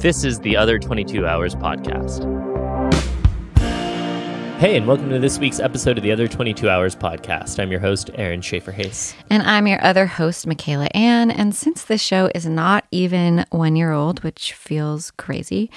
This is the Other 22 Hours podcast. Hey, and welcome to this week's episode of the Other 22 Hours podcast. I'm your host, Aaron Shafer-Haiss. And I'm your other host, Michaela Anne. And since this show is not even one year old, which feels crazy,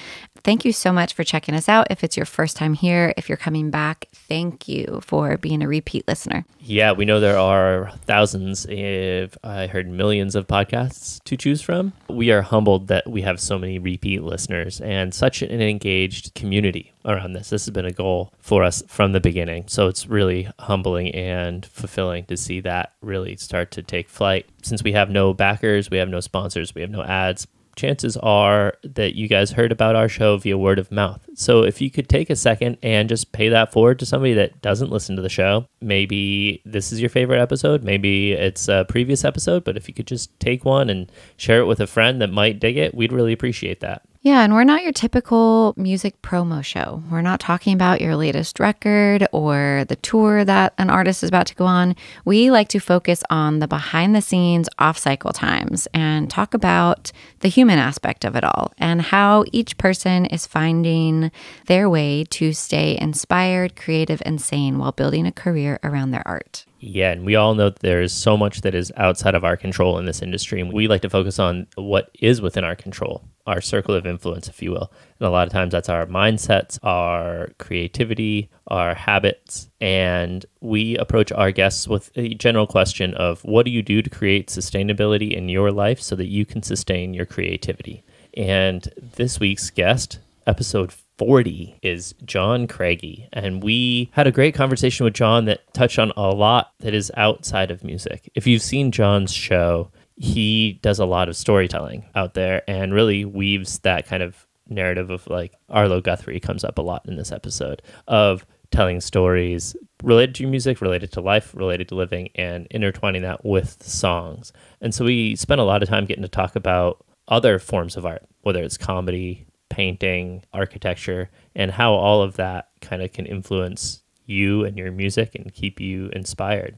thank you so much for checking us out. If it's your first time here, if you're coming back, thank you for being a repeat listener. Yeah, we know there are thousands, if I heard millions of podcasts to choose from. We are humbled that we have so many repeat listeners and such an engaged community around this. This has been a goal for us from the beginning. So it's really humbling and fulfilling to see that really start to take flight. Since we have no backers, we have no sponsors, we have no ads, chances are that you guys heard about our show via word of mouth. So if you could take a second and just pay that forward to somebody that doesn't listen to the show, maybe this is your favorite episode, maybe it's a previous episode, but if you could just take one and share it with a friend that might dig it, we'd really appreciate that. Yeah, and we're not your typical music promo show. We're not talking about your latest record or the tour that an artist is about to go on. We like to focus on the behind the scenes off cycle times and talk about the human aspect of it all and how each person is finding their way to stay inspired, creative, and sane while building a career around their art. Yeah, and we all know that there is so much that is outside of our control in this industry. And we like to focus on what is within our control, our circle of influence, if you will. And a lot of times that's our mindsets, our creativity, our habits. And we approach our guests with a general question of what do you do to create sustainability in your life so that you can sustain your creativity? And this week's guest, episode 40 is John Craigie. And we had a great conversation with John that touched on a lot that is outside of music. If you've seen John's show, he does a lot of storytelling out there and really weaves that kind of narrative of like Arlo Guthrie comes up a lot in this episode of telling stories related to music, related to life, related to living, and intertwining that with songs. And so we spent a lot of time getting to talk about other forms of art, whether it's comedy, painting, architecture, and how all of that kind of can influence you and your music and keep you inspired.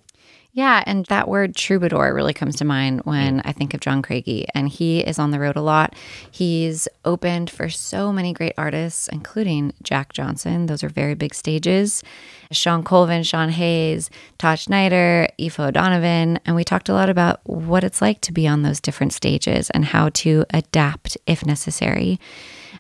Yeah, and that word troubadour really comes to mind when mm. I think of John Craigie. And he is on the road a lot. He's opened for so many great artists, including Jack Johnson. Those are very big stages. Shawn Colvin, Sean Hayes, Todd Snider, Aoife O'Donovan. And we talked a lot about what it's like to be on those different stages and how to adapt if necessary.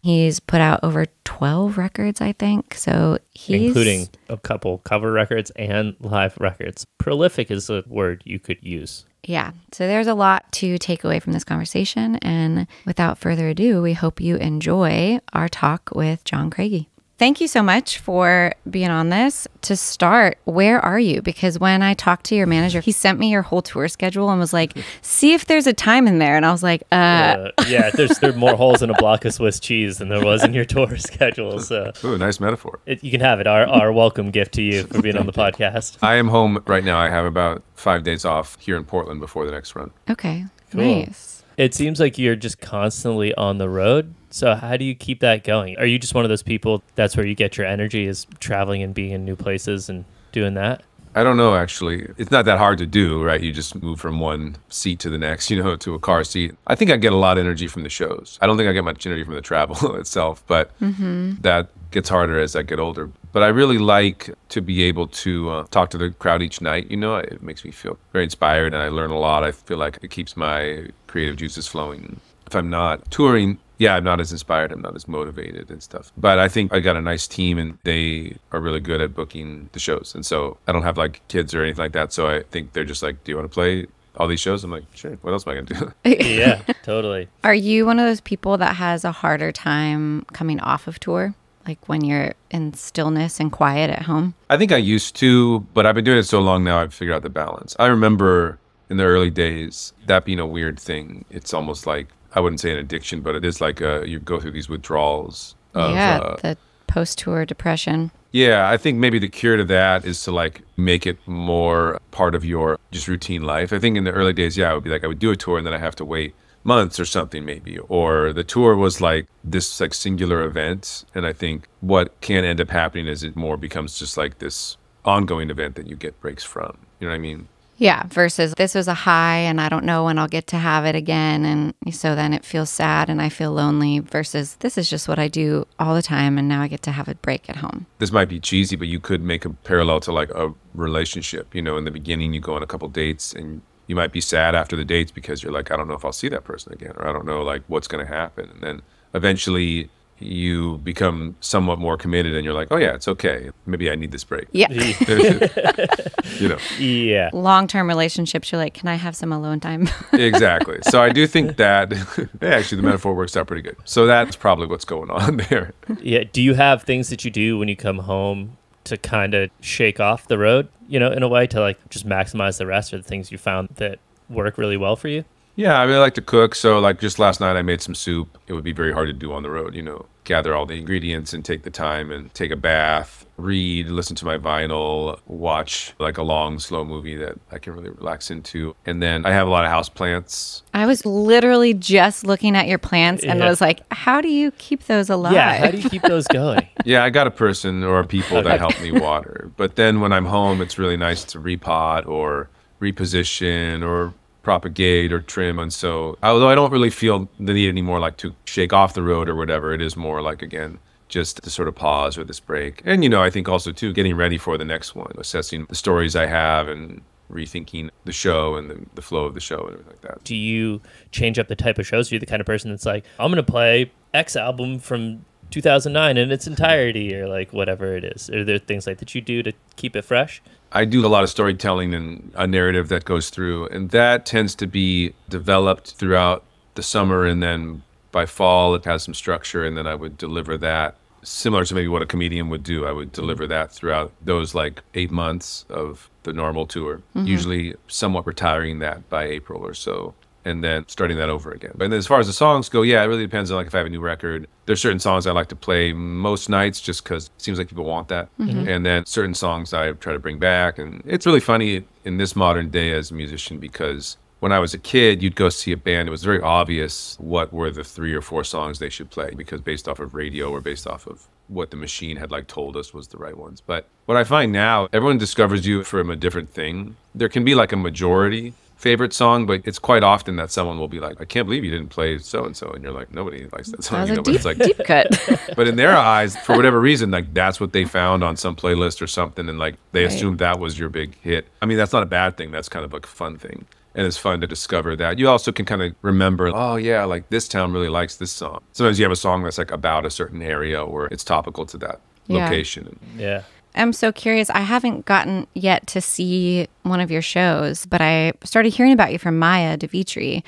He's put out over 12 records, I think. So he's including a couple cover records and live records. Prolific is a word you could use. Yeah. So there's a lot to take away from this conversation. And without further ado, we hope you enjoy our talk with John Craigie. Thank you so much for being on this. To start, where are you? Because when I talked to your manager, he sent me your whole tour schedule and was like, see if there's a time in there. And I was like, uh, Uh, yeah, there's there are more holes in a block of Swiss cheese than there was in your tour schedule. So Ooh, nice metaphor. it, you can have it. Our our welcome gift to you for being on the podcast. I am home right now. I have about five days off here in Portland before the next run. okay, Cool. nice. It seems like you're just constantly on the road. So how do you keep that going? Are you just one of those people that's where you get your energy is traveling and being in new places and doing that? I don't know, actually. It's not that hard to do, right? You just move from one seat to the next, you know, to a car seat. I think I get a lot of energy from the shows. I don't think I get much energy from the travel itself, but that gets harder as I get older. But I really like to be able to uh, talk to the crowd each night. You know, it makes me feel very inspired and I learn a lot. I feel like it keeps my creative juices flowing. If I'm not touring, yeah, I'm not as inspired. I'm not as motivated and stuff. But I think I got a nice team and they are really good at booking the shows. And so I don't have like kids or anything like that. So I think they're just like, do you want to play all these shows? I'm like, sure. What else am I going to do? Yeah, totally. Are you one of those people that has a harder time coming off of tour? Like when you're in stillness and quiet at home? I think I used to, but I've been doing it so long now, I've figured out the balance. I remember in the early days that being a weird thing. It's almost like, I wouldn't say an addiction, but it is like a, you go through these withdrawals. Of, yeah, uh, the post tour depression. Yeah, I think maybe the cure to that is to like make it more part of your just routine life. I think in the early days, yeah, I would be like I would do a tour and then I have to wait months or something maybe. Or the tour was like this like singular event. And I think what can end up happening is it more becomes just like this ongoing event that you get breaks from. You know what I mean? Yeah, versus this was a high and I don't know when I'll get to have it again. And so then it feels sad and I feel lonely versus this is just what I do all the time and now I get to have a break at home. This might be cheesy, but you could make a parallel to like a relationship. You know, in the beginning, you go on a couple dates and you might be sad after the dates because you're like, I don't know if I'll see that person again, or I don't know like what's going to happen. And then eventually you become somewhat more committed and you're like, oh yeah, it's okay. Maybe I need this break. Yeah. you know. Yeah. Long term relationships, you're like, can I have some alone time? exactly. So I do think that actually the metaphor works out pretty good. So that's probably what's going on there. Yeah. Do you have things that you do when you come home to kind of shake off the road, you know, in a way to like just maximize the rest or the things you found that work really well for you? Yeah, I really like to cook. So, like, just last night I made some soup. It would be very hard to do on the road, you know, gather all the ingredients and take the time and take a bath, read, listen to my vinyl, watch like a long, slow movie that I can really relax into. And then I have a lot of house plants. I was literally just looking at your plants and Yeah. was like, how do you keep those alive? Yeah. How do you keep those going? Yeah, I got a person or people that help me water. But then when I'm home, it's really nice to repot or reposition or propagate or trim. And so, although I don't really feel the need anymore, like to shake off the road or whatever, it is more like, again, just to sort of pause or this break. And, you know, I think also too, getting ready for the next one, assessing the stories I have and rethinking the show and the, the flow of the show and everything like that. do you change up the type of shows? Are you the kind of person that's like, I'm going to play X album from 2009 in its entirety or like whatever it is? Are there things like that you do to keep it fresh? I do a lot of storytelling and a narrative that goes through, and that tends to be developed throughout the summer, and then by fall it has some structure, and then I would deliver that similar to maybe what a comedian would do. I would deliver that throughout those like eight months of the normal tour, mm-hmm. usually somewhat retiring that by April or so. And then starting that over again. But as far as the songs go, yeah, it really depends on like if I have a new record. There's certain songs I like to play most nights just because it seems like people want that. Mm-hmm. Mm-hmm. And then certain songs I try to bring back. And it's really funny in this modern day as a musician because when I was a kid, you'd go see a band. It was very obvious what were the three or four songs they should play because based off of radio or based off of what the machine had like told us was the right ones. But what I find now, everyone discovers you from a different thing. There can be like a majority favorite song, but it's quite often that someone will be like, "I can't believe you didn't play so and so," and you're like, "Nobody likes that That song," was you a know. But deep, it's like, deep cut. but in their eyes, for whatever reason, like that's what they found on some playlist or something, and like they Right. assumed that was your big hit. I mean, that's not a bad thing. That's kind of like a fun thing, and it's fun to discover that. You also can kind of remember, oh yeah, like this town really likes this song. Sometimes you have a song that's like about a certain area or it's topical to that Yeah. location. Yeah. I'm so curious. I haven't gotten yet to see one of your shows, but I started hearing about you from Maya de Vitry.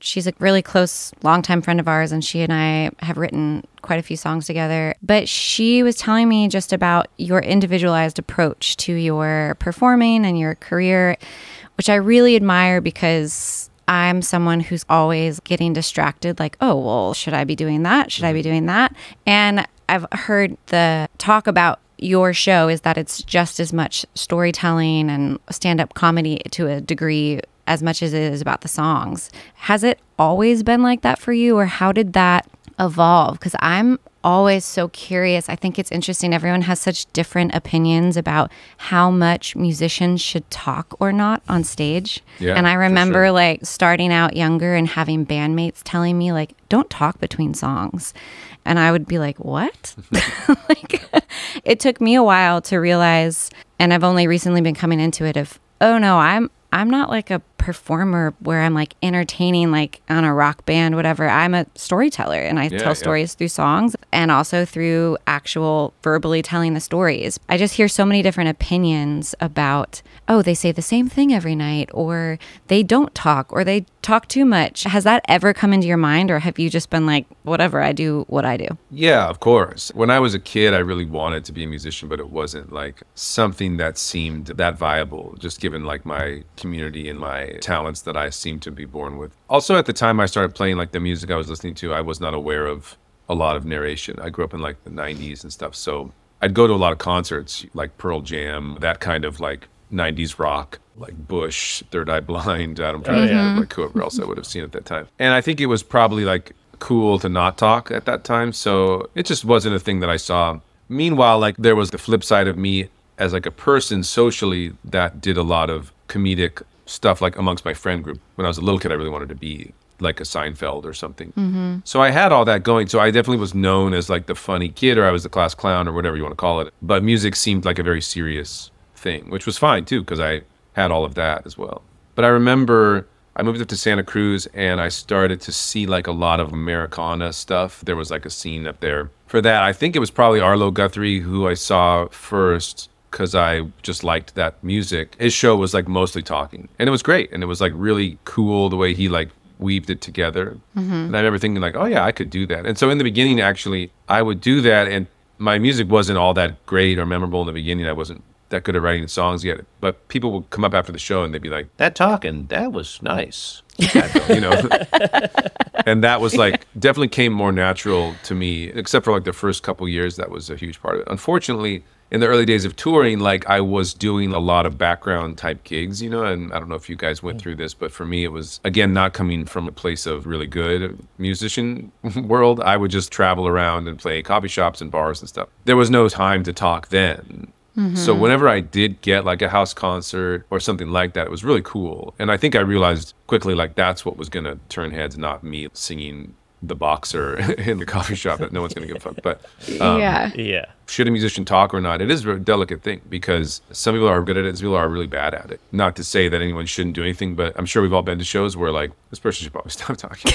She's a really close, longtime friend of ours, and she and I have written quite a few songs together. But she was telling me just about your individualized approach to your performing and your career, which I really admire because I'm someone who's always getting distracted, like, oh, well, should I be doing that? Should I be mm-hmm. doing that? And I've heard the talk about your show is that it's just as much storytelling and stand up comedy to a degree as much as it is about the songs. Has it always been like that for you, or how did that evolve? Because I'm always so curious. I think it's interesting. Everyone has such different opinions about how much musicians should talk or not on stage. Yeah, and I remember sure. like starting out younger and having bandmates telling me like don't talk between songs and i would be like what like it took me a while to realize and i've only recently been coming into it of oh no i'm i'm not like a performer where i'm like entertaining like on a rock band whatever i'm a storyteller and i Yeah, tell yeah. stories through songs and also through actual verbally telling the stories i just hear so many different opinions about oh they say the same thing every night or they don't talk or they talk too much has that ever come into your mind or have you just been like whatever i do what i do Yeah, of course. When I was a kid, I really wanted to be a musician, but it wasn't like something that seemed that viable, just given like my community and my talents that I seemed to be born with. Also, at the time I started playing like the music I was listening to, I was not aware of a lot of narration. I grew up in like the 90s and stuff. So I'd go to a lot of concerts like Pearl Jam, that kind of like 90s rock, like Bush, Third Eye Blind, Adam Trying to yeah. like whoever else I would have seen at that time. And I think it was probably like cool to not talk at that time. So it just wasn't a thing that I saw. Meanwhile, like there was the flip side of me as like a person socially that did a lot of comedic stuff like amongst my friend group. When I was a little kid, I really wanted to be like a Seinfeld or something. Mm-hmm. So I had all that going. So I definitely was known as like the funny kid or I was the class clown or whatever you want to call it. But music seemed like a very serious thing, which was fine too, because I had all of that as well. But I remember I moved up to Santa Cruz and I started to see like a lot of Americana stuff. There was like a scene up there for that. I think it was probably Arlo Guthrie who I saw first because I just liked that music. His show was like mostly talking and it was great. And it was like really cool the way he like weaved it together. Mm-hmm. And I remember thinking like, oh yeah, I could do that. And so in the beginning, actually, I would do that and my music wasn't all that great or memorable in the beginning. I wasn't that good at writing songs yet. But people would come up after the show and they'd be like, that talking, that was nice. you know? and that was like definitely came more natural to me, except for like the first couple years. That was a huge part of it. Unfortunately, in the early days of touring, like I was doing a lot of background type gigs, you know, and I don't know if you guys went through this, but for me, it was again not coming from a place of really good musician world. I would just travel around and play coffee shops and bars and stuff. There was no time to talk then. So mm-hmm. whenever I did get like a house concert or something like that, it was really cool. And I think I realized quickly like that's what was gonna turn heads, not me singing the boxer in the coffee shop that no one's gonna give a fuck. But um, yeah. Yeah. should a musician talk or not? It is a delicate thing because some people are good at it, some people are really bad at it. Not to say that anyone shouldn't do anything, but I'm sure we've all been to shows where like this person should probably stop talking.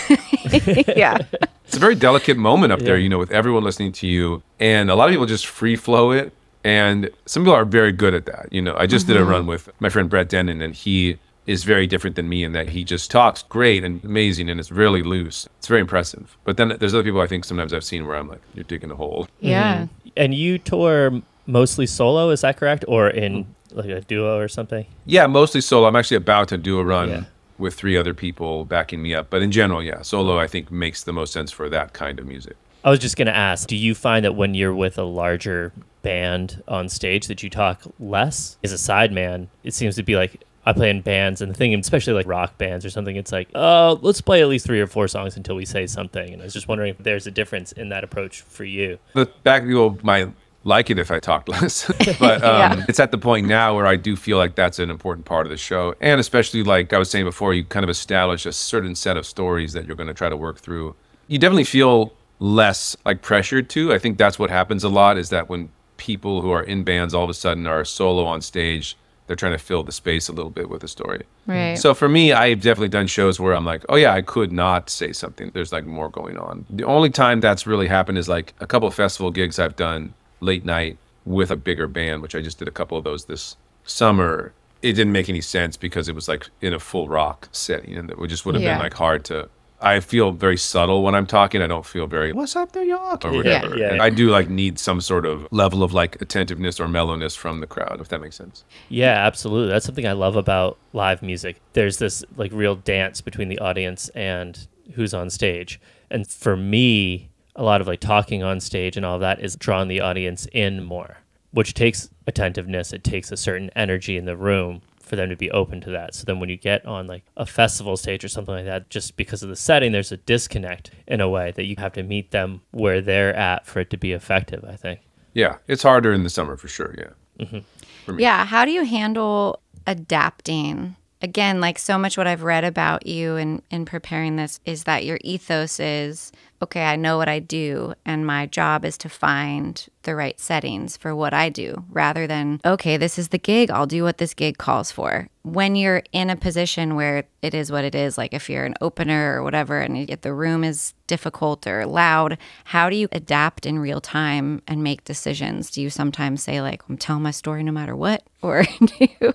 yeah. it's a very delicate moment up there, you know, with everyone listening to you, and a lot of people just free flow it, and some people are very good at that. You know, I just did a run with my friend Brett Dennen, and he is very different than me in that he just talks great and amazing, and it's really loose. It's very impressive. But then there's other people I think sometimes I've seen where I'm like, you're digging a hole. Yeah. Mm-hmm. And you tour mostly solo, is that correct? Or in like a duo or something? Yeah, mostly solo. I'm actually about to do a run Yeah. with three other people backing me up, but in general, yeah, solo I think makes the most sense for that kind of music. I was just going to ask, do you find that when you're with a larger band on stage that you talk less? As a sideman, it seems to be like I play in bands and the thing, especially like rock bands or something, it's like, oh, let's play at least three or four songs until we say something. And I was just wondering if there's a difference in that approach for you. the back people might like it if I talked less, but um, Yeah. it's at the point now where I do feel like that's an important part of the show, and especially like I was saying before, you kind of establish a certain set of stories that you're going to try to work through. You definitely feel less like pressured to. I think that's what happens a lot is that when people who are in bands all of a sudden are solo on stage, they're trying to fill the space a little bit with a story. Right. So for me, I've definitely done shows where I'm like, oh yeah, I could not say something. There's like more going on. The only time that's really happened is like a couple of festival gigs I've done late night with a bigger band, which I just did a couple of those this summer. It didn't make any sense because it was like in a full rock setting, and it would just would have Yeah. been like hard to. I feel very subtle when I'm talking. I don't feel very "What's up, New York?" or whatever. yeah. I do like need some sort of level of like attentiveness or mellowness from the crowd, if that makes sense. Yeah, absolutely. That's something I love about live music. There's this like real dance between the audience and who's on stage. And for me, a lot of like talking on stage and all of that is drawing the audience in more, which takes attentiveness. It takes a certain energy in the room for them to be open to that. So then when you get on like a festival stage or something like that, just because of the setting, there's a disconnect in a way that you have to meet them where they're at for it to be effective, I think. Yeah, it's harder in the summer for sure. Yeah. Mm-hmm. Yeah. How do you handle adapting? Again, like so much what I've read about you in, in preparing this is that your ethos is okay, I know what I do, and my job is to find the right settings for what I do rather than, okay, this is the gig, I'll do what this gig calls for. When you're in a position where it is what it is, like if you're an opener or whatever, and if the room is difficult or loud, how do you adapt in real time and make decisions? Do you sometimes say, like, I'm telling my story no matter what? Or do you?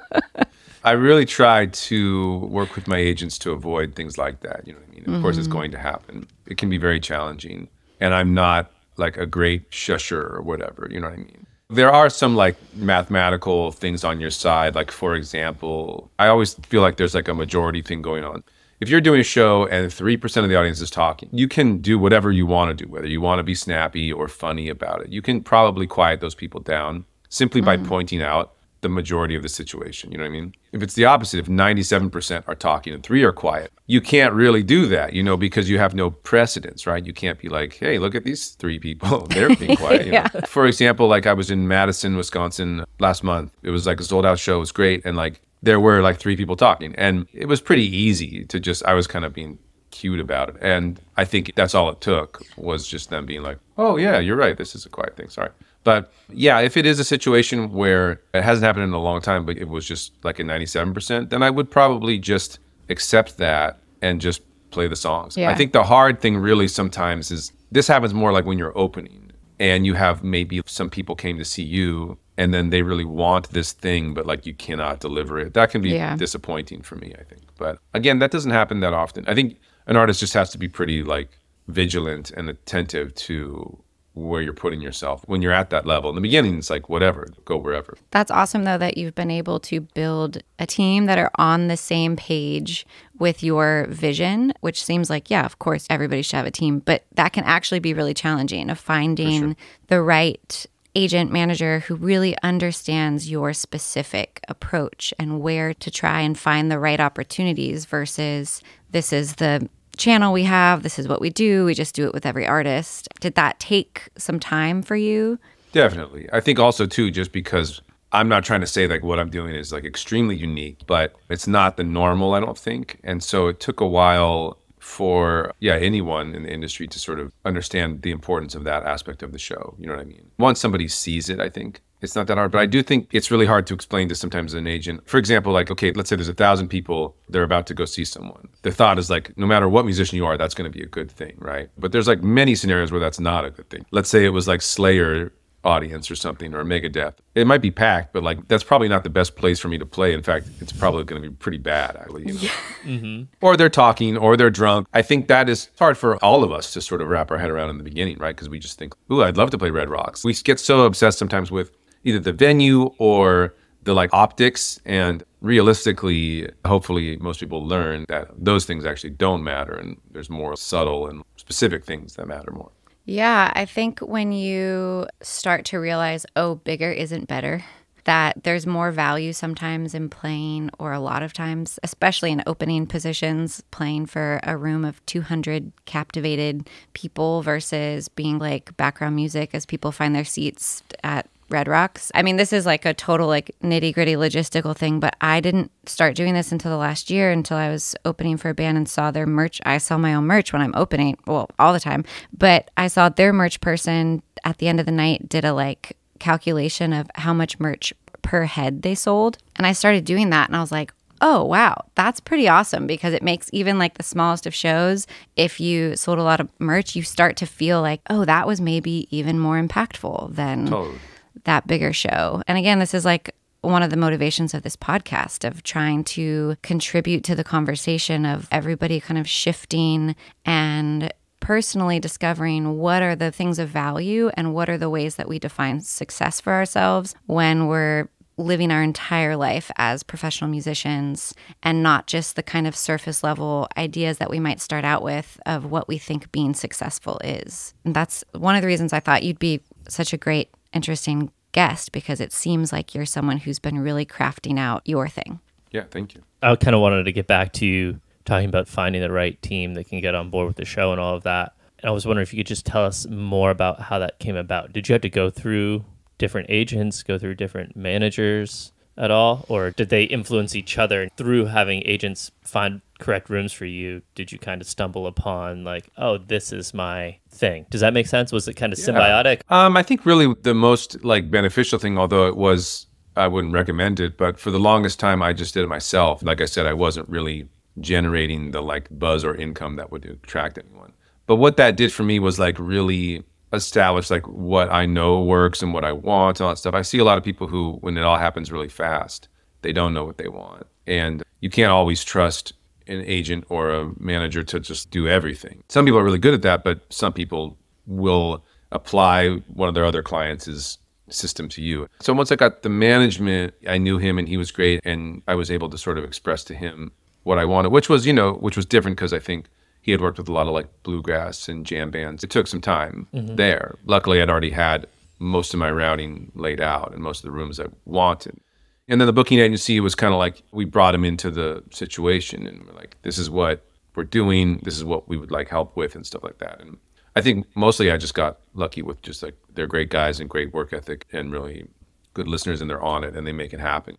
I really try to work with my agents to avoid things like that. You know what I mean? Of course, it's mm-hmm. going to happen. It can be very challenging. And I'm not like a great shusher or whatever. You know what I mean? There are some like mathematical things on your side. Like, for example, I always feel like there's like a majority thing going on. If you're doing a show and 3% of the audience is talking, you can do whatever you want to do, whether you want to be snappy or funny about it. You can probably quiet those people down simply by mm. pointing out the majority of the situation. You know what I mean? If it's the opposite, if 97% are talking and three are quiet, you can't really do that, you know, because you have no precedence, right? You can't be like, hey, look at these three people. They're being quiet. You know? For example, like I was in Madison, Wisconsin last month. It was like a sold out show. It was great. And like there were like three people talking. And it was pretty easy to just, I was kind of being cute about it. And I think that's all it took was just them being like, oh, yeah, you're right. This is a quiet thing. Sorry. But yeah, if it is a situation where it hasn't happened in a long time, but it was just like a 97%, then I would probably just accept that and just play the songs. Yeah. I think the hard thing really sometimes is this happens more like when you're opening and you have maybe some people came to see you and then they really want this thing but like you cannot deliver it. That can be Yeah. disappointing for me, I think. But again, that doesn't happen that often. I think an artist just has to be pretty like vigilant and attentive to where you're putting yourself when you're at that level. In the beginning, it's like whatever, go wherever. That's awesome, though, that you've been able to build a team that are on the same page with your vision, which seems like, yeah, of course, everybody should have a team, but that can actually be really challenging of finding the right agent manager who really understands your specific approach and where to try and find the right opportunities versus this is the channel we have, this is what we do, we just do it with every artist. Did that take some time for you? Definitely. I think also too, just because I'm not trying to say like what I'm doing is like extremely unique, but it's not the normal, I don't think. And so it took a while for yeah anyone in the industry to sort of understand the importance of that aspect of the show. You know what I mean? Once somebody sees it, I think it's not that hard. But I do think it's really hard to explain to sometimes an agent. For example, like okay, let's say there's a thousand people, they're about to go see someone. The thought is like, no matter what musician you are, that's going to be a good thing, right? But there's like many scenarios where that's not a good thing. Let's say it was like Slayer audience or something or Megadeth. It might be packed, but like that's probably not the best place for me to play. In fact, it's probably going to be pretty bad. Actually, you know? Mm-hmm. or they're talking, or they're drunk. I think that is hard for all of us to sort of wrap our head around in the beginning, right? Because we just think, "Ooh, I'd love to play Red Rocks." We get so obsessed sometimes with either the venue or the like optics. And realistically hopefully most people learn that those things actually don't matter and there's more subtle and specific things that matter more. Yeah, I think when you start to realize, oh, bigger isn't better, that there's more value sometimes in playing, or a lot of times, especially in opening positions, playing for a room of 200 captivated people versus being like background music as people find their seats at Red Rocks. I mean, this is like a total like nitty gritty logistical thing, but I didn't start doing this until the last year until I was opening for a band and saw their merch. I sell my own merch when I'm opening, well, all the time, but I saw their merch person at the end of the night did a like calculation of how much merch per head they sold. And I started doing that and I was like, oh wow that's pretty awesome because it makes even like the smallest of shows if you sold a lot of merch you start to feel like oh that was maybe even more impactful than totally that bigger show. And again, this is like one of the motivations of this podcast of trying to contribute to the conversation of everybody kind of shifting and personally discovering what are the things of value and what are the ways that we define success for ourselves when we're living our entire life as professional musicians and not just the kind of surface level ideas that we might start out with of what we think being successful is. And that's one of the reasons I thought you'd be such a great interesting guest because it seems like you're someone who's been really crafting out your thing. yeah thank you I kind of wanted to get back to you talking about finding the right team that can get on board with the show and all of that. And I was wondering if you could just tell us more about how that came about. Did you have to go through different agents, go through different managers at all? Or did they influence each other through having agents find correct rooms for you? Did you kind of stumble upon, like, oh, this is my thing? Does that make sense? Was it kind of symbiotic? Um, I think really the most like beneficial thing, although it was, I wouldn't recommend it, but for the longest time, I just did it myself. Like I said, I wasn't really generating the like buzz or income that would attract anyone. But what that did for me was like really establish like what I know works and what I want and all that stuff. I see a lot of people who, when it all happens really fast, they don't know what they want. And you can't always trust an agent or a manager to just do everything. Some people are really good at that, but some people will apply one of their other clients' system to you. So once I got the management, I knew him and he was great and I was able to sort of express to him what I wanted, which was, you know, which was different because I think he had worked with a lot of like bluegrass and jam bands. It took some time mm-hmm. there. Luckily, I'd already had most of my routing laid out and most of the rooms I wanted. And then the booking agency was kind of like we brought him into the situation and we're like, this is what we're doing. This is what we would like help with and stuff like that. And I think mostly I just got lucky with just like they're great guys and great work ethic and really good listeners and they're on it and they make it happen.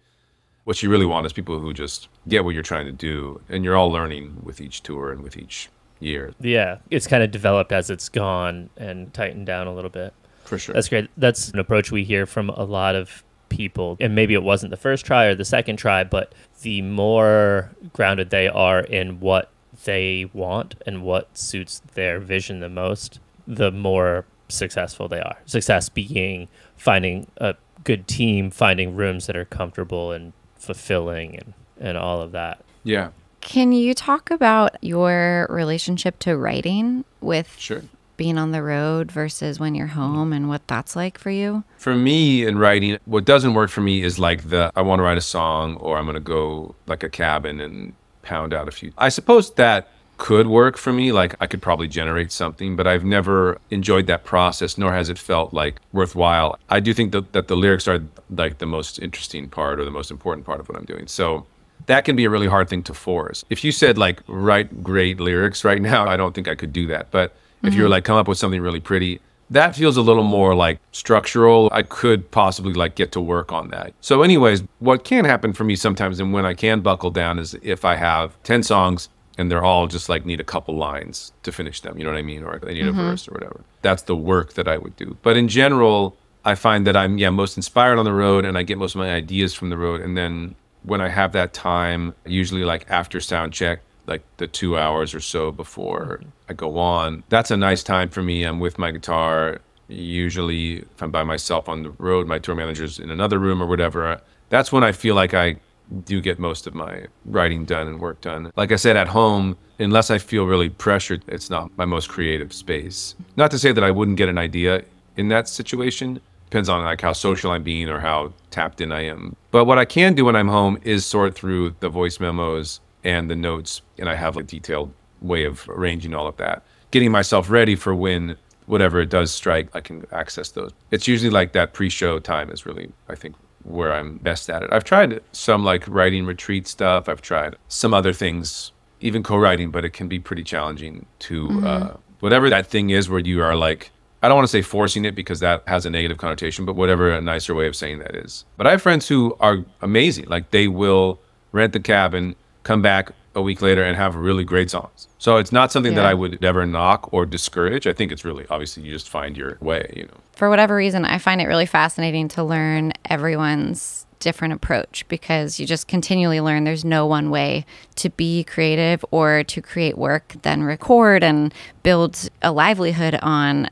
What you really want is people who just get what you're trying to do, and you're all learning with each tour and with each year. Yeah, it's kind of developed as it's gone and tightened down a little bit. For sure. That's great. That's an approach we hear from a lot of people. And maybe it wasn't the first try or the second try, but the more grounded they are in what they want and what suits their vision the most, the more successful they are. Success being finding a good team, finding rooms that are comfortable and fulfilling and, and all of that. yeah. Can you talk about your relationship to writing with Sure. Being on the road versus when you're mm-hmm. home and what that's like for you? For me in writing, what doesn't work for me is like the I want to write a song or I'm going to go like a cabin and pound out a few. I suppose that could work for me. Like I could probably generate something, but I've never enjoyed that process, nor has it felt like worthwhile. I do think that, that the lyrics are like the most interesting part or the most important part of what I'm doing. So that can be a really hard thing to force. If you said like write great lyrics right now, I don't think I could do that. But if you're mm-hmm. like come up with something really pretty, that feels a little more like structural. I could possibly like get to work on that. So anyways, what can happen for me sometimes and when I can buckle down is if I have 10 songs and they're all just like need a couple lines to finish them, you know what I mean? Or they need a mm-hmm. verse or whatever. That's the work that I would do. But in general, I find that I'm yeah most inspired on the road and I get most of my ideas from the road and then when I have that time, usually like after sound check, like the two hours or so before mm-hmm. I go on, that's a nice time for me. I'm with my guitar. Usually, if I'm by myself on the road, my tour manager's in another room or whatever. That's when I feel like I do get most of my writing done and work done. Like I said, at home, unless I feel really pressured, it's not my most creative space. Not to say that I wouldn't get an idea in that situation. Depends on like how social I'm being or how tapped in I am. But what I can do when I'm home is sort through the voice memos and the notes, and I have a detailed way of arranging all of that. Getting myself ready for when whatever it does strike, I can access those. It's usually like that pre-show time is really, I think, where I'm best at it. I've tried some like writing retreat stuff. I've tried some other things, even co-writing, but it can be pretty challenging to uh, whatever that thing is where you are like. I don't want to say forcing it because that has a negative connotation, but whatever a nicer way of saying that is. But I have friends who are amazing. Like they will rent the cabin, come back a week later and have really great songs. So it's not something that I would ever knock or discourage. I think it's really obviously you just find your way, you know. For whatever reason, I find it really fascinating to learn everyone's different approach because you just continually learn there's no one way to be creative or to create work, then record and build a livelihood on.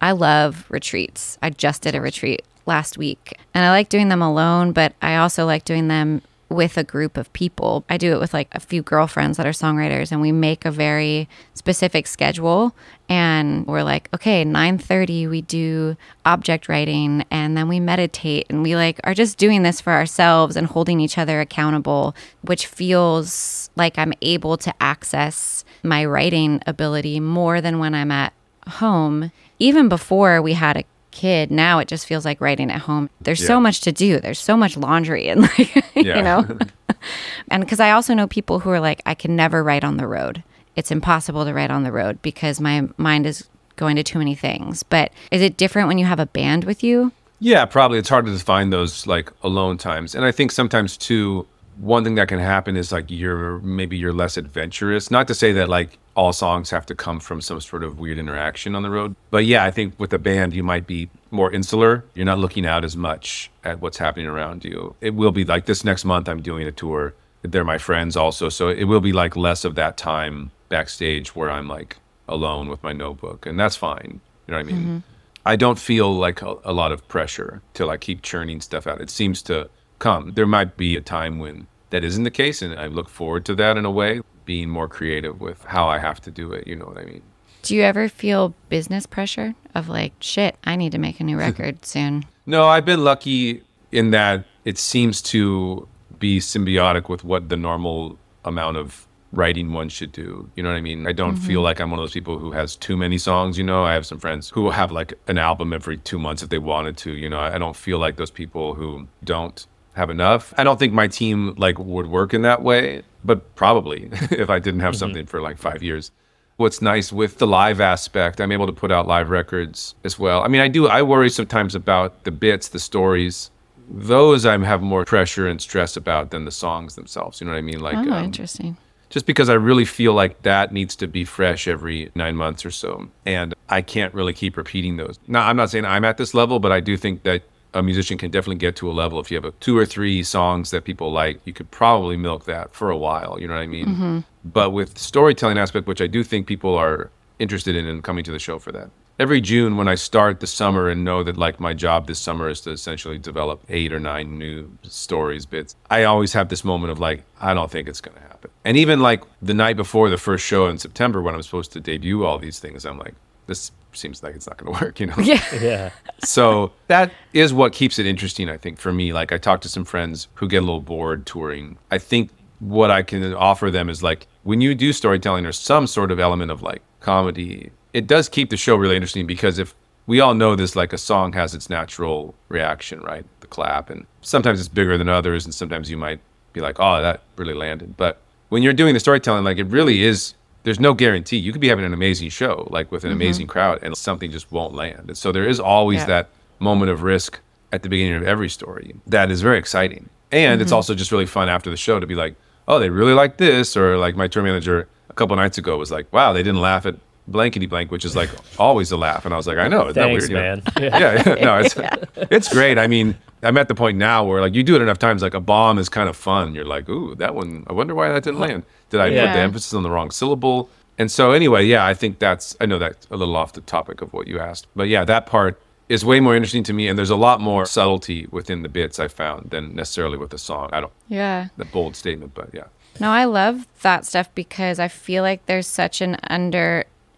I love retreats. I just did a retreat last week and I like doing them alone, but I also like doing them with a group of people. I do it with like a few girlfriends that are songwriters and we make a very specific schedule and we're like, okay, 9:30 we do object writing and then we meditate and we like are just doing this for ourselves and holding each other accountable, which feels like I'm able to access my writing ability more than when I'm at home. Even before we had a kid, now it just feels like writing at home. There's so much to do. There's so much laundry and like Yeah. you know. and because I also know people who are like, I can never write on the road. It's impossible to write on the road because my mind is going to too many things. But is it different when you have a band with you? Yeah, probably. It's hard to define those like alone times. And I think sometimes too, one thing that can happen is like you're maybe you're less adventurous. Not to say that like all songs have to come from some sort of weird interaction on the road. But yeah, I think with a band you might be more insular. You're not looking out as much at what's happening around you. It will be like this next month I'm doing a tour. They're my friends also. So it will be like less of that time backstage where I'm like alone with my notebook. And that's fine. You know what I mean? Mm-hmm. I don't feel like a, a lot of pressure to like keep churning stuff out. It seems to come. There might be a time when that isn't the case, and I look forward to that in a way, being more creative with how I have to do it. You know what I mean? Do you ever feel business pressure of like, shit, I need to make a new record soon? No, I've been lucky in that it seems to be symbiotic with what the normal amount of writing one should do. You know what I mean? I don't feel mm-hmm. like I'm one of those people who has too many songs. You know, I have some friends who have like an album every two months if they wanted to. You know, I don't feel like those people who don't have enough. I don't think my team like would work in that way, but probably if I didn't have something for like five years. What's nice with the live aspect, I'm able to put out live records as well. I mean, I do, I worry sometimes about the bits, the stories, those I have more pressure and stress about than the songs themselves. You know what I mean? Like, Oh, um, interesting. just because I really feel like that needs to be fresh every nine months or so. And I can't really keep repeating those. Now, I'm not saying I'm at this level, but I do think that a musician can definitely get to a level if you have a two or three songs that people like, you could probably milk that for a while. You know what I mean? Mm-hmm. But with the storytelling aspect, which I do think people are interested in and coming to the show for that. Every June when I start the summer and know that like my job this summer is to essentially develop eight or nine new stories bits, I always have this moment of like, I don't think it's gonna happen. And even like the night before the first show in September when I'm supposed to debut all these things, I'm like, this seems like it's not gonna work, you know? Yeah. Yeah. so that is what keeps it interesting, I think, for me. Like I talk to some friends who get a little bored touring. I think what I can offer them is like when you do storytelling or some sort of element of like comedy, it does keep the show really interesting because if we all know this, like a song has its natural reaction, right? The clap, and sometimes it's bigger than others, and sometimes you might be like, oh, that really landed. But when you're doing the storytelling, like it really is there's no guarantee. You could be having an amazing show, like with an mm-hmm. amazing crowd, and something just won't land. And so there is always Yeah. that moment of risk at the beginning of every story that is very exciting. And it's mm-hmm. also just really fun after the show to be like, oh, they really like this. Or like my tour manager a couple nights ago was like, wow, they didn't laugh at blankety blank, which is like always a laugh. And I was like, I know, it's Thanks, that weird. you know? man. Yeah. yeah, yeah, no, it's it's great. I mean, I'm at the point now where like you do it enough times, like a bomb is kind of fun. You're like, ooh, that one. I wonder why that didn't land. Did I put the emphasis on the wrong syllable? And so anyway, yeah, I think that's. I know that's a little off the topic of what you asked, but yeah, that part is way more interesting to me, and there's a lot more subtlety within the bits I found than necessarily with the song. I don't Yeah. the bold statement, but yeah. No, I love that stuff because I feel like there's such an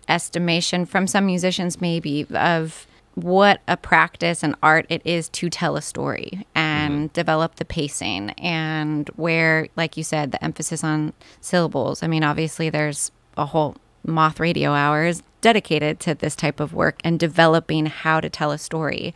underestimation from some musicians, maybe, of what a practice and art it is to tell a story and mm-hmm. develop the pacing and where, like you said, the emphasis on syllables. I mean, obviously, there's a whole moth radio hours dedicated to this type of work and developing how to tell a story.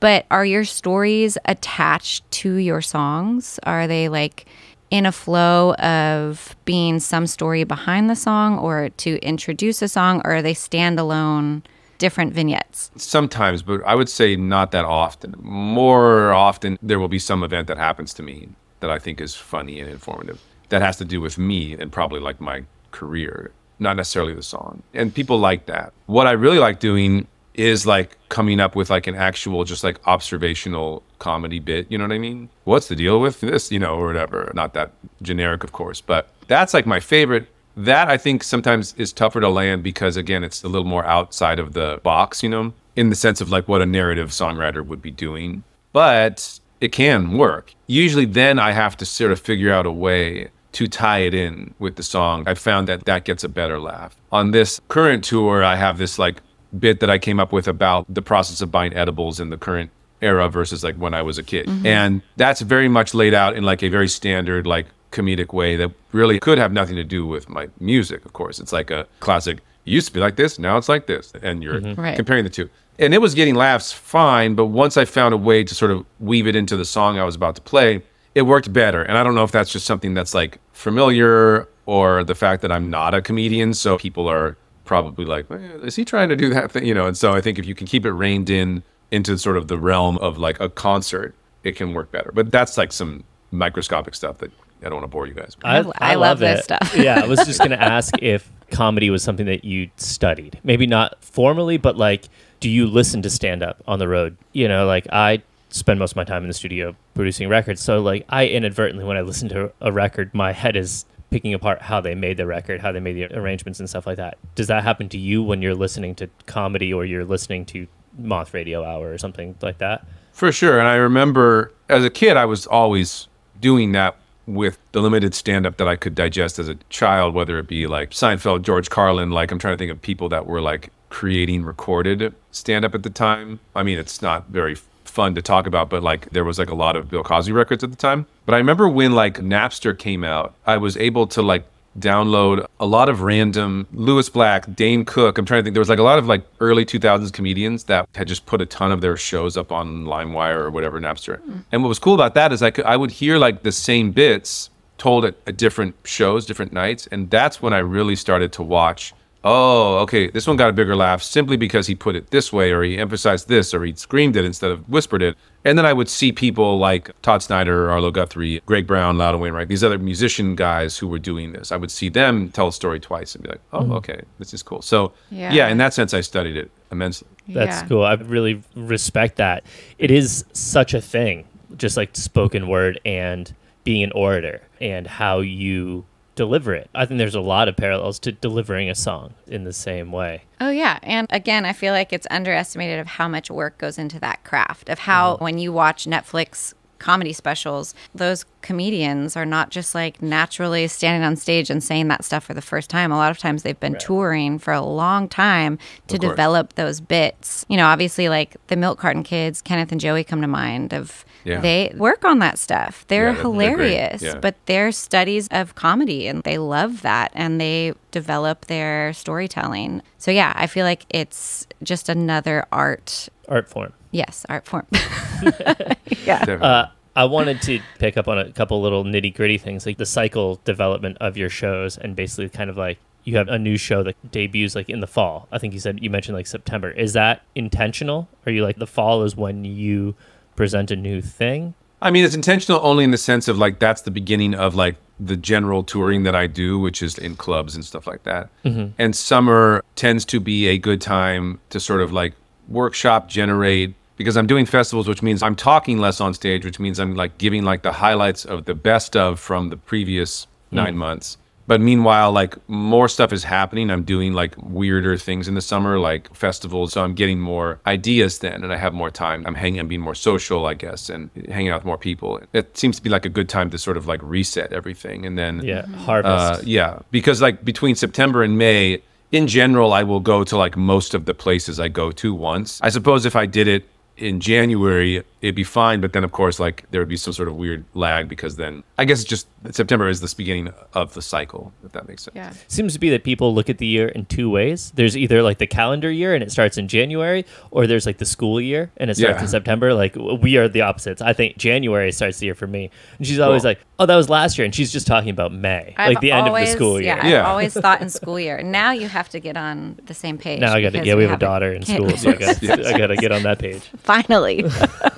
But are your stories attached to your songs? Are they like in a flow of being some story behind the song or to introduce a song, or are they standalone different vignettes? Sometimes, but I would say not that often. More often, there will be some event that happens to me that I think is funny and informative. That has to do with me and probably like my career, not necessarily the song. And people like that. What I really like doing is like coming up with like an actual, just like observational comedy bit. You know what I mean? What's the deal with this? You know, or whatever. Not that generic, of course, but that's like my favorite that I think sometimes is tougher to land because again, it's a little more outside of the box, you know, in the sense of like what a narrative songwriter would be doing. But it can work. Usually then I have to sort of figure out a way to tie it in with the song. I found that that gets a better laugh. On this current tour, I have this like bit that I came up with about the process of buying edibles in the current era versus like when I was a kid. Mm-hmm. And that's very much laid out in like a very standard like comedic way that really could have nothing to do with my music, of course. It's like a classic it used to be like this, now it's like this. And you're Right. comparing the two. And it was getting laughs fine, but once I found a way to sort of weave it into the song I was about to play, it worked better. And I don't know if that's just something that's like familiar or the fact that I'm not a comedian. So people are probably like, "Eh, is he trying to do that thing? You know, and so I think if you can keep it reined in into sort of the realm of like a concert, it can work better. But that's like some microscopic stuff that I don't want to bore you guys with. I- I love this it. stuff. yeah, I was just going to ask if comedy was something that you studied. Maybe not formally, but like, do you listen to stand up on the road? You know, like I spend most of my time in the studio producing records. So, like, I inadvertently, when I listen to a record, my head is picking apart how they made the record, how they made the arrangements and stuff like that. Does that happen to you when you're listening to comedy or you're listening to Moth Radio Hour or something like that? For sure. And I remember as a kid, I was always doing that with the limited stand up that I could digest as a child, whether it be like Seinfeld, George Carlin. Like, I'm trying to think of people that were like creating recorded stand up at the time. I mean, it's not very fun to talk about, but like there was like a lot of Bill Cosby records at the time. But I remember when like Napster came out, I was able to like download a lot of random Lewis Black, Dane Cook. I'm trying to think. There was like a lot of like early 2000s comedians that had just put a ton of their shows up on LimeWire or whatever Napster. Mm. And what was cool about that is I could I would hear like the same bits told at, at different shows, different nights, and that's when I really started to watch oh, okay, this one got a bigger laugh simply because he put it this way, or he emphasized this, or he screamed it instead of whispered it. And then I would see people like Todd Snider, Arlo Guthrie, Greg Brown, Loudon Wainwright, these other musician guys who were doing this. I would see them tell a story twice and be like, oh, mm-hmm. okay, this is cool. So, Yeah. yeah. in that sense, I studied it immensely. That's Yeah. cool. I really respect that. It is such a thing, just like spoken word and being an orator and how you deliver it. I think there's a lot of parallels to delivering a song in the same way. Oh yeah, and again, I feel like it's underestimated of how much work goes into that craft. Of how mm-hmm. when you watch Netflix comedy specials, those comedians are not just like naturally standing on stage and saying that stuff for the first time. A lot of times they've been touring for a long time to develop those bits. You know, obviously like the Milk Carton Kids, Kenneth and Joey come to mind of Yeah. they work on that stuff. They're Yeah, they're- they're hilarious, Yeah. but they're studies of comedy and they love that and they develop their storytelling. So yeah, I feel like it's just another art. Art form. Yes, art form. yeah. Uh, I wanted to pick up on a couple little nitty gritty things, like the cycle development of your shows, and basically kind of like you have a new show that debuts like in the fall. I think you said you mentioned like September. Is that intentional? Are you like the fall is when you present a new thing? I mean, it's intentional only in the sense of like that's the beginning of like the general touring that I do, which is in clubs and stuff like that. And summer tends to be a good time to sort of like workshop, generate, because I'm doing festivals, which means I'm talking less on stage, which means I'm like giving like the highlights of the best of from the previous nine months. But meanwhile, like more stuff is happening. I'm doing like weirder things in the summer, like festivals. So I'm getting more ideas then, and I have more time. I'm hanging, I'm being more social, I guess, and hanging out with more people. It seems to be like a good time to sort of like reset everything. And then, Yeah, uh, harvest. yeah, because like between September and May, in general, I will go to like most of the places I go to once. I suppose if I did it in January, it'd be fine. But then, of course, like there would be some sort of weird lag because then I guess it's just September is the beginning of the cycle, if that makes sense. Yeah. seems to be that people look at the year in two ways. There's either like the calendar year and it starts in January, or there's like the school year and it starts Yeah. in September. Like we are the opposites. I think January starts the year for me, and she's always Cool. like, "Oh, that was last year," and she's just talking about May, like I've the end of the school year. Yeah, I've always thought in school year. Now you have to get on the same page. Now I got to. because Yeah, we have a daughter in school, so I got Yes. I got to get on that page. Finally.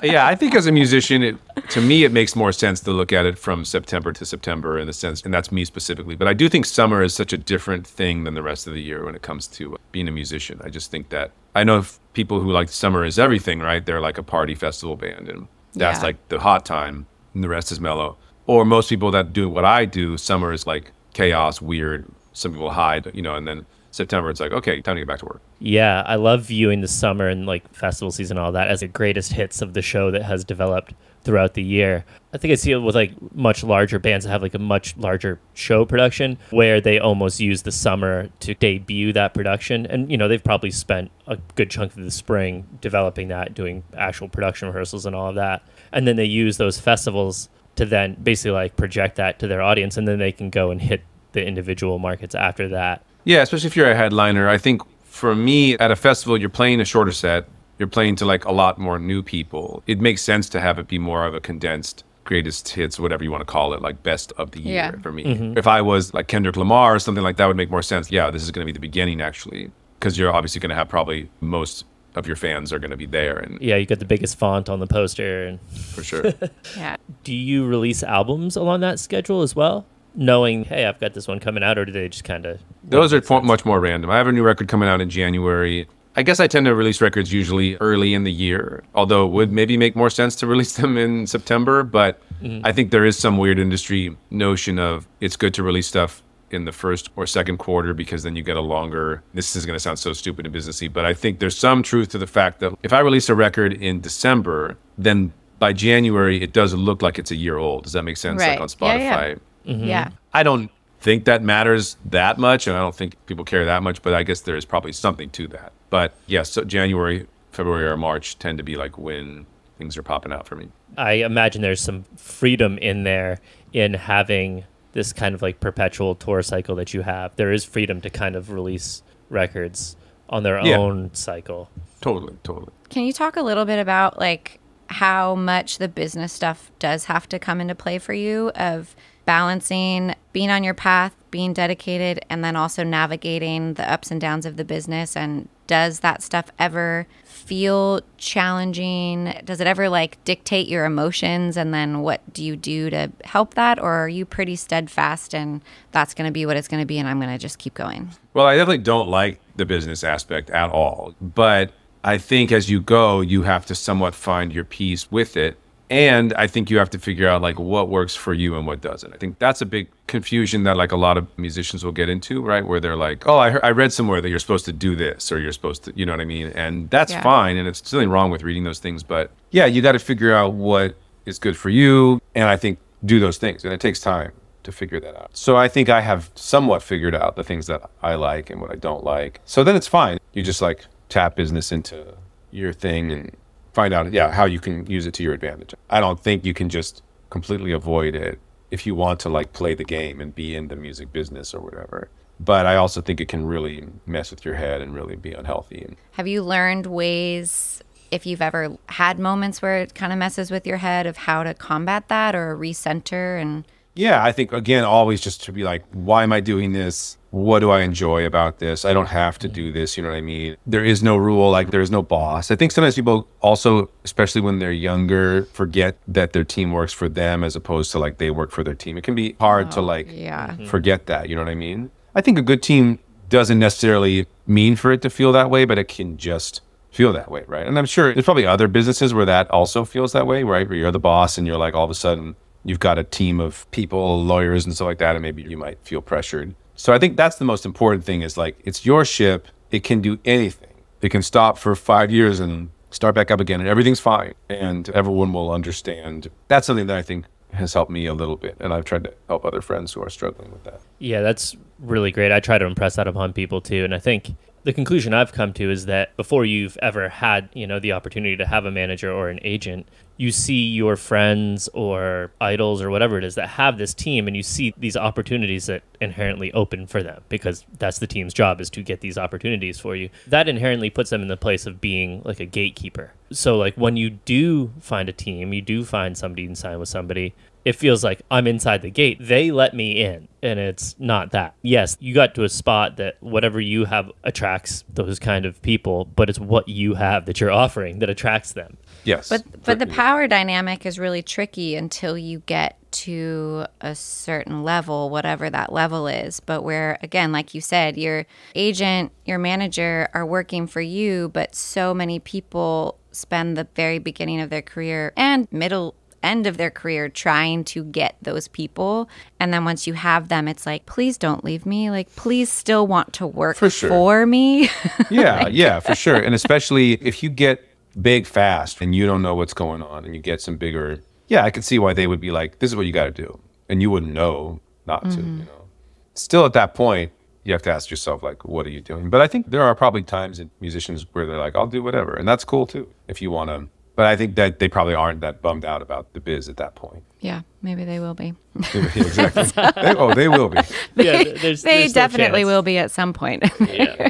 yeah, I think as a musician, it, to me, it makes more sense to look at it from September to September in the sense, and that's me specifically. But I do think summer is such a different thing than the rest of the year when it comes to being a musician. I just think that I know people who like summer is everything, right? They're like a party festival band, and that's Yeah. like the hot time, and the rest is mellow. Or most people that do what I do, summer is like chaos, weird. Some people hide, you know, and then September, it's like, okay, time to get back to work. Yeah, I love viewing the summer and like festival season and all that as the greatest hits of the show that has developed throughout the year. I think I see it with like much larger bands that have like a much larger show production where they almost use the summer to debut that production. And you know, they've probably spent a good chunk of the spring developing that, doing actual production rehearsals and all of that. And then they use those festivals to then basically like project that to their audience and then they can go and hit the individual markets after that. Yeah, especially if you're a headliner. I think for me, at a festival, you're playing a shorter set. You're playing to like a lot more new people. It makes sense to have it be more of a condensed greatest hits, whatever you want to call it, like best of the year Yeah. for me. Mm-hmm. If I was like Kendrick Lamar or something like that, would make more sense. Yeah, this is going to be the beginning actually, because you're obviously going to have probably most of your fans are going to be there, and Yeah, you got the biggest font on the poster and for sure. yeah. do you release albums along that schedule as well? Knowing, hey, I've got this one coming out, or do they just kind of? Those are po- much more random. I have a new record coming out in January. I guess I tend to release records usually early in the year, although it would maybe make more sense to release them in September. But mm-hmm. I think there is some weird industry notion of it's good to release stuff in the first or second quarter because then you get a longer. This is going to sound so stupid and businessy, but I think there's some truth to the fact that if I release a record in December, then by January it does look like it's a year old. Does that make sense? Right. Like on Spotify. yeah. Yeah. Mm-hmm. I don't think that matters that much, and I don't think people care that much. But I guess there is probably something to that. But yes, so January, February, or March tend to be like when things are popping out for me. I imagine there's some freedom in there in having this kind of like perpetual tour cycle that you have. There is freedom to kind of release records on their Yeah. own cycle. Totally, totally. Can you talk a little bit about like how much the business stuff does have to come into play for you of balancing being on your path, being dedicated, and then also navigating the ups and downs of the business. And does that stuff ever feel challenging? Does it ever like dictate your emotions? And then what do you do to help that? Or are you pretty steadfast and that's going to be what it's going to be and I'm going to just keep going? Well, I definitely don't like the business aspect at all. But I think as you go, you have to somewhat find your peace with it. And I think you have to figure out like what works for you and what doesn't. I think that's a big confusion that like a lot of musicians will get into, right? Where they're like, "Oh, I, heard, I read somewhere that you're supposed to do this or you're supposed to," you know what I mean? And that's Yeah. fine, and it's nothing wrong with reading those things, but yeah, you got to figure out what is good for you, and I think do those things, and it takes time to figure that out. So I think I have somewhat figured out the things that I like and what I don't like. So then it's fine. You just like tap business into your thing and find out yeah how you can use it to your advantage. I don't think you can just completely avoid it if you want to like play the game and be in the music business or whatever. But I also think it can really mess with your head and really be unhealthy. Have you learned ways, if you've ever had moments where it kind of messes with your head, of how to combat that or recenter? And Yeah, I think again, always just to be like, why am I doing this? What do I enjoy about this? I don't have to do this. You know what I mean? There is no rule, like there is no boss. I think sometimes people also, especially when they're younger, forget that their team works for them as opposed to like they work for their team. It can be hard to oh, like yeah. Mm-hmm. forget that. You know what I mean? I think a good team doesn't necessarily mean for it to feel that way, but it can just feel that way, right? And I'm sure there's probably other businesses where that also feels that way, right? Where you're the boss and you're like all of a sudden you've got a team of people, lawyers and stuff like that, and maybe you might feel pressured. So I think that's the most important thing is like it's your ship. It can do anything. It can stop for five years and start back up again and everything's fine. And everyone will understand. That's something that I think has helped me a little bit. And I've tried to help other friends who are struggling with that. Yeah, that's really great. I try to impress that upon people too. And I think the conclusion I've come to is that before you've ever had, you know, the opportunity to have a manager or an agent, you see your friends or idols or whatever it is that have this team and you see these opportunities that inherently open for them because that's the team's job is to get these opportunities for you. That inherently puts them in the place of being like a gatekeeper. So like when you do find a team, you do find somebody and sign with somebody, it feels like I'm inside the gate. They let me in, and it's not that. Yes, you got to a spot that whatever you have attracts those kind of people, but it's what you have that you're offering that attracts them. Yes. But but the power dynamic is really tricky until you get to a certain level, whatever that level is. But where again, like you said, your agent, your manager are working for you, but so many people spend the very beginning of their career and middle end of their career trying to get those people and then once you have them it's like please don't leave me like please still want to work For sure. for me yeah, yeah, for sure. And especially if you get big fast and you don't know what's going on and you get some bigger, yeah, I can see why they would be like, this is what you got to do. And you wouldn't know not to, you mm-hmm. know. Still at that point, you have to ask yourself, like, what are you doing? But I think there are probably times in musicians where they're like, I'll do whatever. And that's cool too, if you want to. But I think that they probably aren't that bummed out about the biz at that point. yeah maybe they will be exactly. They- oh, they will be. Yeah, there's, they there's definitely will be at some point Yeah,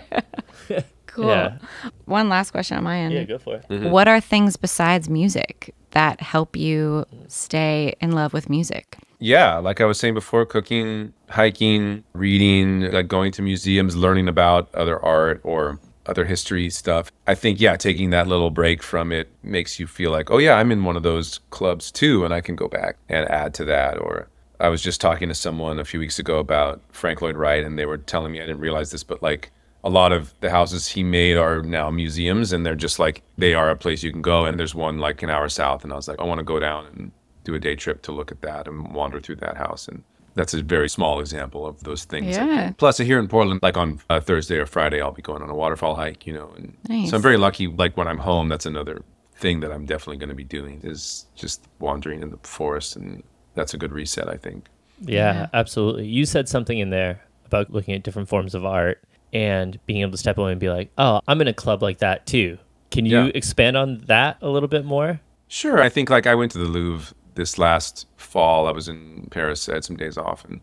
cool yeah, one last question on my end yeah. Go for it. Mm-hmm. what are things besides music that help you stay in love with music Yeah, like I was saying before, cooking, hiking, reading, like going to museums, learning about other art or other history stuff. I think, yeah, taking that little break from it makes you feel like, oh, yeah, I'm in one of those clubs too, and I can go back and add to that. Or I was just talking to someone a few weeks ago about Frank Lloyd Wright, and they were telling me, I didn't realize this, but like a lot of the houses he made are now museums, and they're just like, they are a place you can go. And there's one like an hour south, and I was like, I want to go down and do a day trip to look at that and wander through that house. And that's a very small example of those things. Yeah. Plus, here in Portland, like on uh, Thursday or Friday, I'll be going on a waterfall hike, you know. And Nice. so I'm very lucky. Like when I'm home, that's another thing that I'm definitely going to be doing is just wandering in the forest. And that's a good reset, I think. Yeah, absolutely. You said something in there about looking at different forms of art and being able to step away and be like, "Oh, I'm in a club like that too." Can you Yeah. expand on that a little bit more? Sure. I think like I went to the Louvre this last fall. I was in Paris, I had some days off, and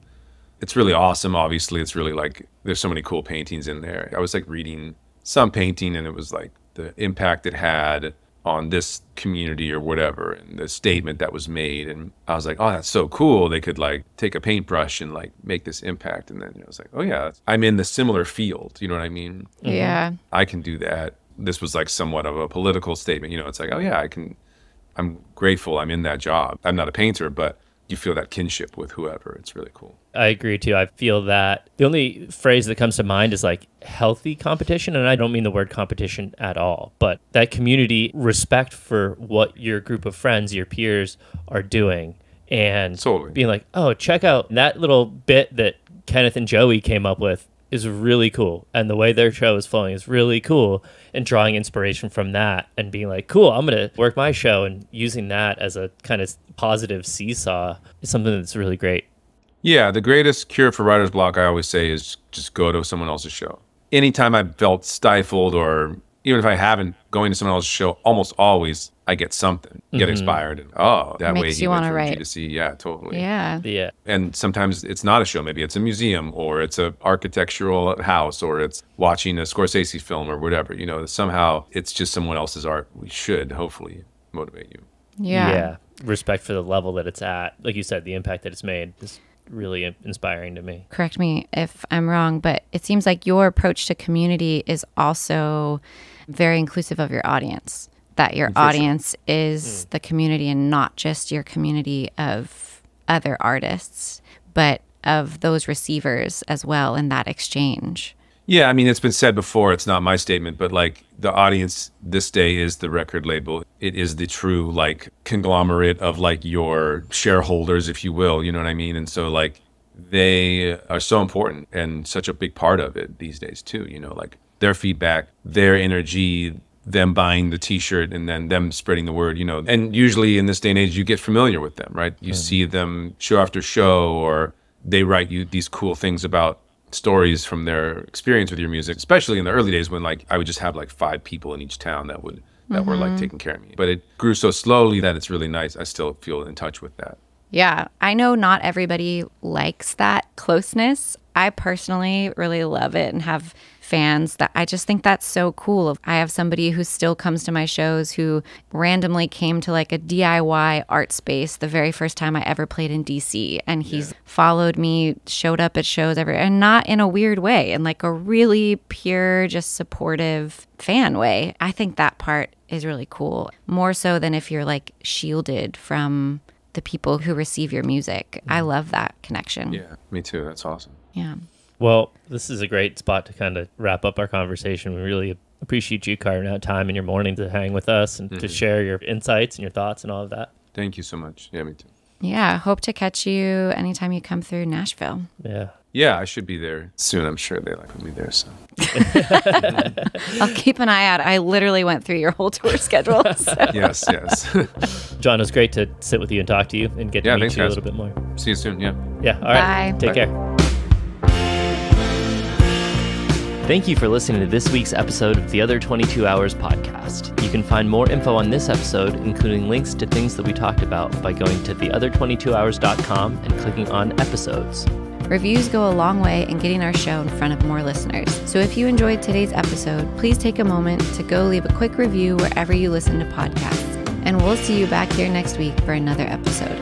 it's really awesome. Obviously, it's really like there's so many cool paintings in there. I was like reading some painting, and it was like the impact it had on this community or whatever and the statement that was made and i was like oh that's so cool they could like take a paintbrush and like make this impact and then i was like oh yeah i'm in the similar field you know what i mean Yeah. i can do that this was like somewhat of a political statement you know it's like oh yeah i can i'm grateful i'm in that job i'm not a painter but you feel that kinship with whoever it's really cool I agree too. I feel that the only phrase that comes to mind is like healthy competition. And I don't mean the word competition at all, but that community respect for what your group of friends, your peers are doing. And Totally. being like, oh, check out that little bit that Kenneth and Joey came up with is really cool. And the way their show is flowing is really cool. And drawing inspiration from that and being like, cool, I'm to work my show and using that as a kind of positive seesaw is something that's really great. Yeah, the greatest cure for writer's block, I always say, is just go to someone else's show. Anytime I've felt stifled, or even if I haven't, going to someone else's show, almost always I get something, get mm-hmm. inspired, and oh, that way he you wanna write. G to C. Yeah, totally. Yeah. Yeah. And sometimes it's not a show. Maybe it's a museum, or it's a architectural house, or it's watching a Scorsese film, or whatever. You know, somehow it's just someone else's art. We should hopefully motivate you. Yeah. Yeah. Respect for the level that it's at. Like you said, the impact that it's made is really inspiring to me. Correct me if I'm wrong, but it seems like your approach to community is also very inclusive of your audience. That your audience is hmm. the community and not just your community of other artists, but of those receivers as well in that exchange. Yeah, I mean, it's been said before. It's not my statement, but like the audience this day is the record label. It is the true like conglomerate of like your shareholders, if you will. You know what I mean? And so like they are so important and such a big part of it these days too. You know, like their feedback, their energy, them buying the T-shirt, and then them spreading the word. You know, and usually in this day and age, you get familiar with them, right? You hmm. see them show after show, or they write you these cool things about stories from their experience with your music, especially in the early days when like I would just have like five people in each town that would that were like mm-hmm. taking care of me. But it grew so slowly that it's really nice. I still feel in touch with that. Yeah, I know not everybody likes that closeness. I personally really love it and have fans that I just think that's so cool. I have somebody who still comes to my shows who randomly came to like a DIY art space the very first time I ever played in DC and he's followed me, showed up at shows every and not in a weird way, in like a really pure just supportive fan way. I think that part is really cool. More so than if you're like shielded from the people who receive your music. I mm. love that connection. Yeah, me too. That's awesome. Yeah. Well, this is a great spot to kind of wrap up our conversation. We really appreciate you carving out time in your morning to hang with us and to mm-hmm. share your insights and your thoughts and all of that. Thank you so much. Yeah, me too. Yeah. Hope to catch you anytime you come through Nashville. Yeah. Yeah, I should be there soon. I'm sure they like me there. So I'll keep an eye out. I literally went through your whole tour schedule. so. yes, yes. John, it was great to sit with you and talk to you and get to Yeah, meet thanks, you a little bit more. See you soon. Yeah. Yeah. All right. Bye. Take Bye. care. Thank you for listening to this week's episode of the Other 22 Hours podcast. You can find more info on this episode, including links to things that we talked about, by going to theother22hours.com and clicking on episodes. Reviews go a long way in getting our show in front of more listeners. So if you enjoyed today's episode, please take a moment to go leave a quick review wherever you listen to podcasts. And we'll see you back here next week for another episode.